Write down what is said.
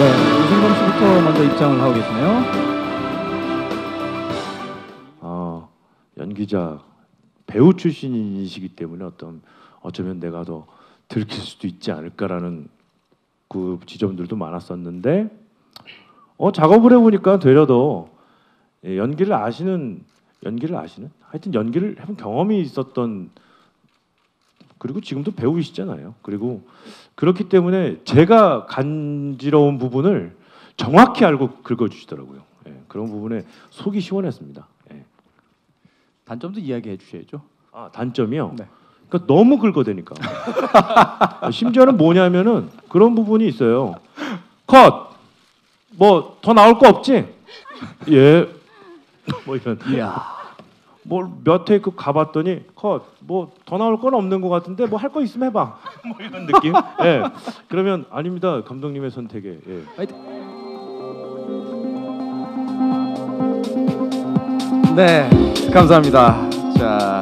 네, 유승범 씨부터 먼저 입장을 하고 계시네요. 어, 연기자 배우 출신이시기 때문에 어떤 어쩌면 내가 더 들킬 수도 있지 않을까라는 그 지점들도 많았었는데 어 작업을 해보니까 되려 더 예, 연기를 아시는 연기를 아시는 하여튼 연기를 해본 경험이 있었던 그리고 지금도 배우이시잖아요. 그리고 그렇기 때문에 제가 간지러운 부분을 정확히 알고 긁어주시더라고요. 예, 그런 부분에 속이 시원했습니다. 예. 단점도 이야기해 주셔야죠. 아 단점이요. 네. 그러니까 너무 긁어대니까. 심지어는 뭐냐면은 그런 부분이 있어요. 컷. 뭐 더 나올 거 없지? 예. 뭐 이런. 이야. 뭘몇 테이크 가봤더니 컷. 뭐 더 나올 건 없는 것 같은데 뭐 할 거 있으면 해봐. 뭐 이런 느낌. 예. 그러면 아닙니다 감독님의 선택에. 예. 네, 감사합니다. 자,